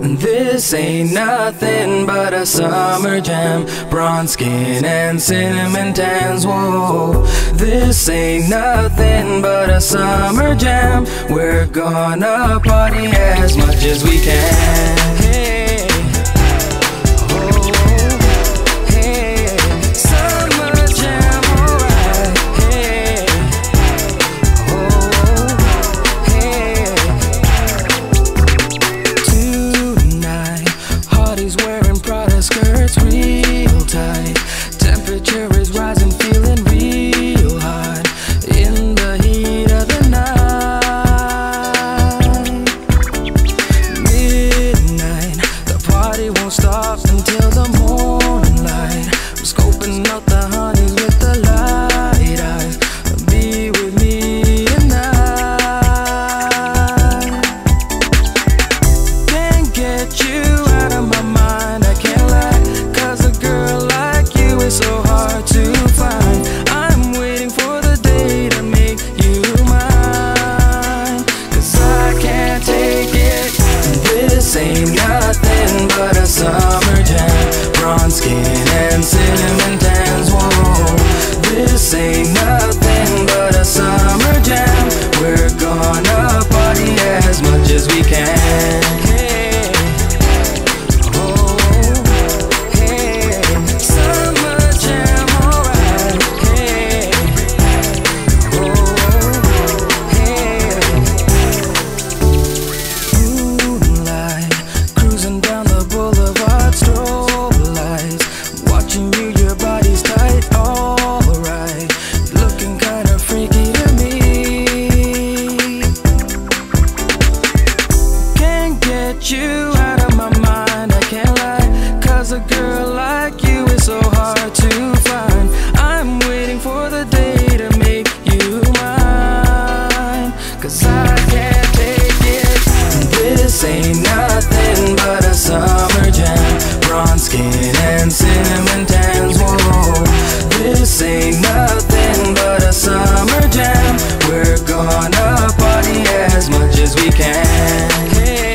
This ain't nothing but a summer jam. Bronze skin and cinnamon tans. Whoa, this ain't nothing but a summer jam. We're gonna party as much as we can. Hey. Hardy's wearing And cinnamon tans. Whoa, this ain't nothing but a summer jam. You out of my mind, I can't lie. Cause a girl like you is so hard to find. I'm waiting for the day to make you mine. Cause I can't take it. This ain't nothing but a summer jam. Bronze skin and cinnamon tans. Whoa, this ain't nothing but a summer jam. We're gonna party as much as we can.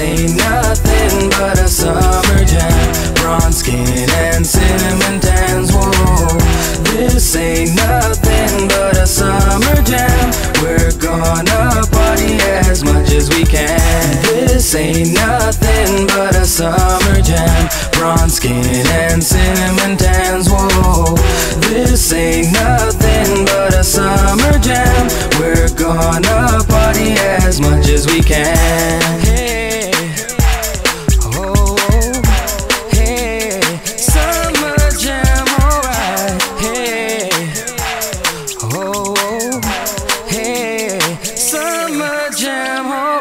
Ain't nothing but a summer jam. Bronze skin and cinnamon tans. Whoa, this ain't nothing but a summer jam. We're gonna party as much as we can. This ain't nothing but a summer jam. Bronze skin and cinnamon tans. Whoa, this ain't nothing but a summer jam. We're gonna party as much as we can. home.